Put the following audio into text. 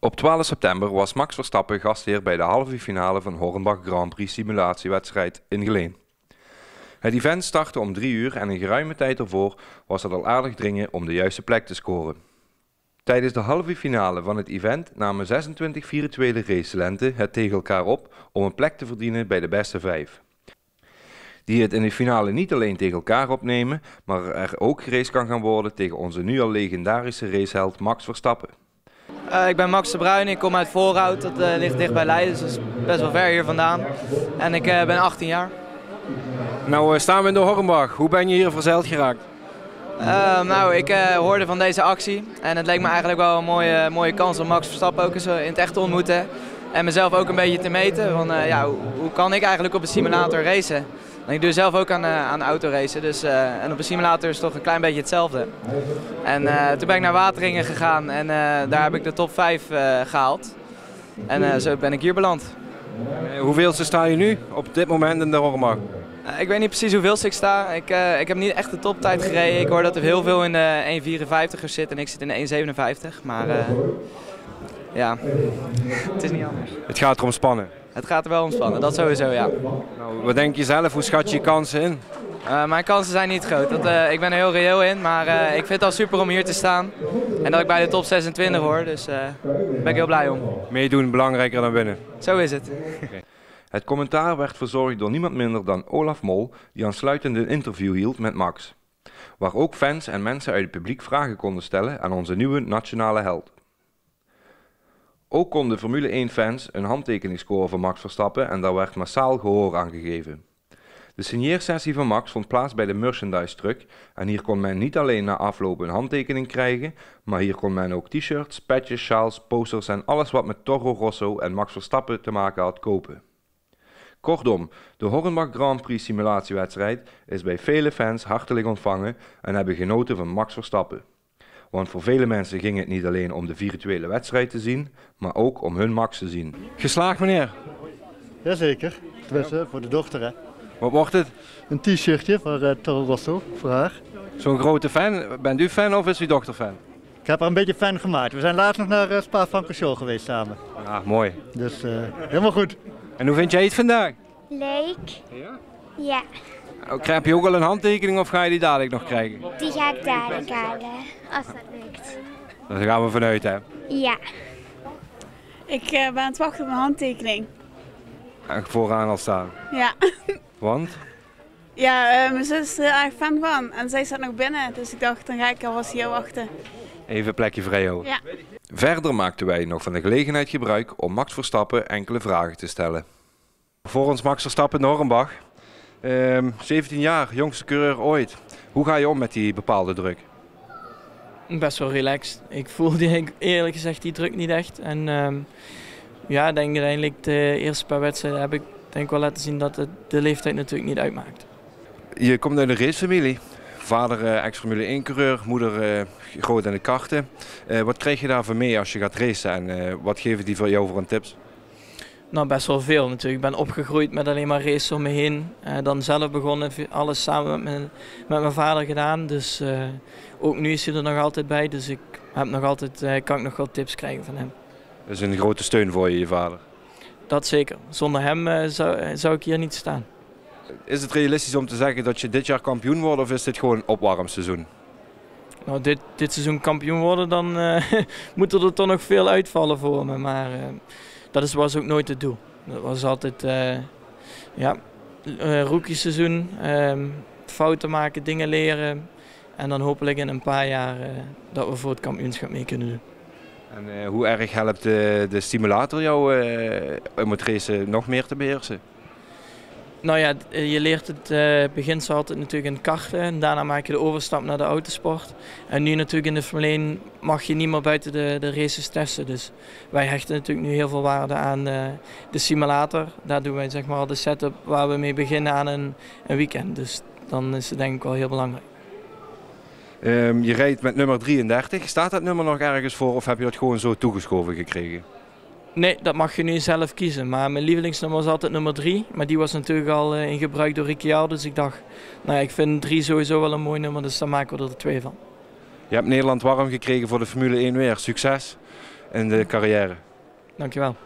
Op 12 september was Max Verstappen gastheer bij de halve finale van Hornbach Grand Prix simulatiewedstrijd in Geleen. Het event startte om 3 uur en een geruime tijd ervoor was het al aardig dringen om de juiste plek te scoren. Tijdens de halve finale van het event namen 26 virtuele racetalenten het tegen elkaar op om een plek te verdienen bij de beste vijf. Die het in de finale niet alleen tegen elkaar opnemen, maar er ook geraced kan gaan worden tegen onze nu al legendarische raceheld Max Verstappen. Uh, ik ben Max de Bruin, ik kom uit Voorhout, dat uh, ligt dicht bij Leiden, dus dat is best wel ver hier vandaan. En ik uh, ben 18 jaar. Nou staan we in de Hornbach, hoe ben je hier verzeild geraakt? nou, ik hoorde van deze actie en het leek me eigenlijk wel een mooie, mooie kans om Max Verstappen ook eens in het echt te ontmoeten. En mezelf ook een beetje te meten, van ja, hoe, hoe kan ik eigenlijk op een simulator racen? Ik doe zelf ook aan, uh, aan autoracen. Dus, uh, en op een simulator is het toch een klein beetje hetzelfde. En uh, toen ben ik naar Wateringen gegaan en daar heb ik de top 5 gehaald. En zo ben ik hier beland. hoeveelste sta je nu op dit moment in de Hormag? ik weet niet precies hoeveelste ik sta. Ik, ik heb niet echt de toptijd gereden. Ik hoor dat er heel veel in de 1,54ers zit en ik zit in de 1,57. Maar ja, het is niet anders. Het gaat erom spannen het gaat er wel om spannen, dat sowieso ja. Nou, wat denk je zelf, hoe schat je je kansen in? Uh, mijn kansen zijn niet groot. Dat, uh, ik ben er heel reëel in, maar uh, ik vind het al super om hier te staan. En dat ik bij de top 26 hoor, dus daar ben ik heel blij om. Meedoen belangrijker dan winnen. Zo is het. Okay. Het commentaar werd verzorgd door niemand minder dan Olaf Mol, die aansluitend een interview hield met Max. Waar ook fans en mensen uit het publiek vragen konden stellen aan onze nieuwe nationale held. Ook konden Formule 1-fans een handtekening scoren voor Max Verstappen en daar werd massaal gehoor aan gegeven. De signeersessie van Max vond plaats bij de merchandise truck en hier kon men niet alleen na afloop een handtekening krijgen, maar hier kon men ook t-shirts, patches, sjaals, posters en alles wat met Toro Rosso en Max Verstappen te maken had kopen. Kortom, de Hornbach Grand Prix simulatiewedstrijd is bij vele fans hartelijk ontvangen en hebben genoten van Max Verstappen. Want voor vele mensen ging het niet alleen om de virtuele wedstrijd te zien, maar ook om hun max te zien. Geslaagd meneer? Jazeker, tenminste voor de dochter hè. Wat wordt het? Een t-shirtje voor uh, Toro Rosso, voor haar. Zo'n grote fan, bent u fan of is uw dochter fan? Ik heb haar een beetje fan gemaakt. We zijn laatst nog naar uh, Spa-Francorchamps geweest samen. Ah, mooi. Dus uh, helemaal goed. En hoe vind jij het vandaag? Leuk. Ja? Ja. Oh, krijg je ook al een handtekening of ga je die dadelijk nog krijgen? Die ga ik dadelijk halen, als dat lukt. Daar gaan we vanuit, hè? Ja. Ik uh, ben aan het wachten op mijn handtekening. En vooraan al staan? Ja. Want? Ja, uh, mijn zus is er heel erg fan van en zij staat nog binnen. Dus ik dacht, dan ga ik alvast hier wachten. Even een plekje vrij houden. Ja. Verder maakten wij nog van de gelegenheid gebruik om Max Verstappen enkele vragen te stellen. Voor ons Max Verstappen Normbach. Um, 17 jaar, jongste coureur ooit. Hoe ga je om met die bepaalde druk? Best wel relaxed. Ik voel die, eerlijk gezegd die druk niet echt. En um, ja, denk uiteindelijk de eerste paar wedstrijden heb ik denk wel laten zien dat het de leeftijd natuurlijk niet uitmaakt. Je komt uit een racefamilie. Vader uh, ex-Formule 1 coureur, moeder uh, groot in de karten. Uh, wat krijg je daarvan mee als je gaat racen en wat geven die voor jou voor een tips? Nou, best wel veel natuurlijk. Ik ben opgegroeid met alleen maar races om me heen. Uh, dan zelf begonnen, alles samen met mijn, met mijn vader gedaan. Dus uh, ook nu is hij er nog altijd bij. Dus ik heb nog altijd, uh, kan ik nog wel tips krijgen van hem. Dat is een grote steun voor je, je vader? Dat zeker. Zonder hem zou, zou ik hier niet staan. Is het realistisch om te zeggen dat je dit jaar kampioen wordt of is dit gewoon een opwarmseizoen? Nou, dit, dit seizoen kampioen worden, dan moeten er toch nog veel uitvallen voor me. Maar dat is, was ook nooit het doel. Dat was altijd uh, ja, uh, rookie seizoen, uh, fouten maken, dingen leren. En dan hopelijk in een paar jaar uh, dat we voor het kampioenschap mee kunnen doen. En hoe erg helpt de, de stimulator jou om het racen nog meer te beheersen? Nou ja, je leert het uh, beginsel altijd natuurlijk in karten en daarna maak je de overstap naar de autosport. En nu natuurlijk in de Formule 1 mag je niet meer buiten de, de races testen. Dus wij hechten natuurlijk nu heel veel waarde aan uh, de simulator. Daar doen wij zeg maar de setup waar we mee beginnen aan een, een weekend. Dus dan is het denk ik wel heel belangrijk. Um, je rijdt met nummer 33. Staat dat nummer nog ergens voor of heb je dat gewoon zo toegeschoven gekregen? Nee, dat mag je nu zelf kiezen. Maar mijn lievelingsnummer was altijd nummer 3. Maar die was natuurlijk al uh, in gebruik door Ricciardo. Dus ik dacht, nou ja, ik vind 3 sowieso wel een mooi nummer. Dus dan maken we er twee van. Je hebt Nederland warm gekregen voor de Formule 1 weer. Succes. in de carrière. Dankjewel.